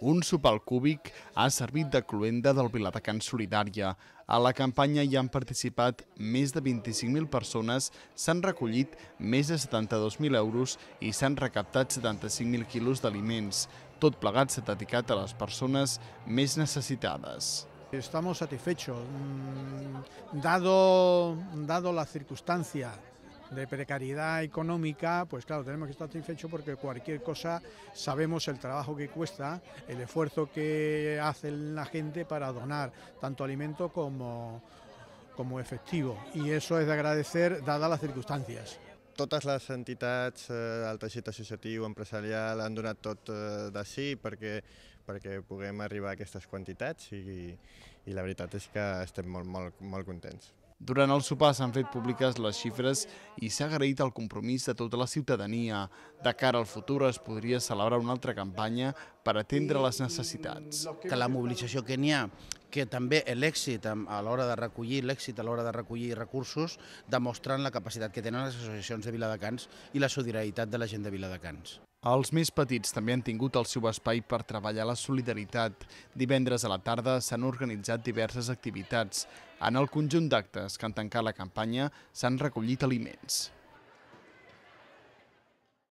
Un sopal cúbic ha servit de cluenda del Viladecans Solidària. A la campanya hi han participat més de 25.000 persones, s'han recollit més de 72.000 euros i s'han recaptat 75.000 quilos d'aliments. Tot plegat s'ha dedicat a les persones més necessitades. Estamos satisfechos, mm, dado, dado la circunstancia de precariedad económica, pues claro, tenemos que estar satisfechos porque cualquier cosa sabemos el trabajo que cuesta, el esfuerzo que hace la gente para donar tanto alimento como, como efectivo. Y eso es de agradecer dadas las circunstancias. Totes les entitats, eh, el teixit associatiu, empresarial, han donat tot eh, de sí perquè, perquè puguem arribar a aquestes quantitats i, i la veritat és que estem molt, molt, molt contents. Durant el sopar s'han fet públiques les xifres i s'ha agraït el compromís de tota la ciutadania. De cara al futur es podria celebrar una altra campanya per atendre les necessitats. Que la mobilització que n'hi ha, que també l'èxit a l'hora de recollir, l'èxit a l'hora de recollir recursos, demostrant la capacitat que tenen les associacions de Viladecans i la solidaritat de la gent de Viladecans. Els més petits també han tingut el seu espai per treballar la solidaritat. Divendres a la tarda s'han organitzat diverses activitats. En el conjunt d'actes que han tancat la campanya s'han recollit aliments.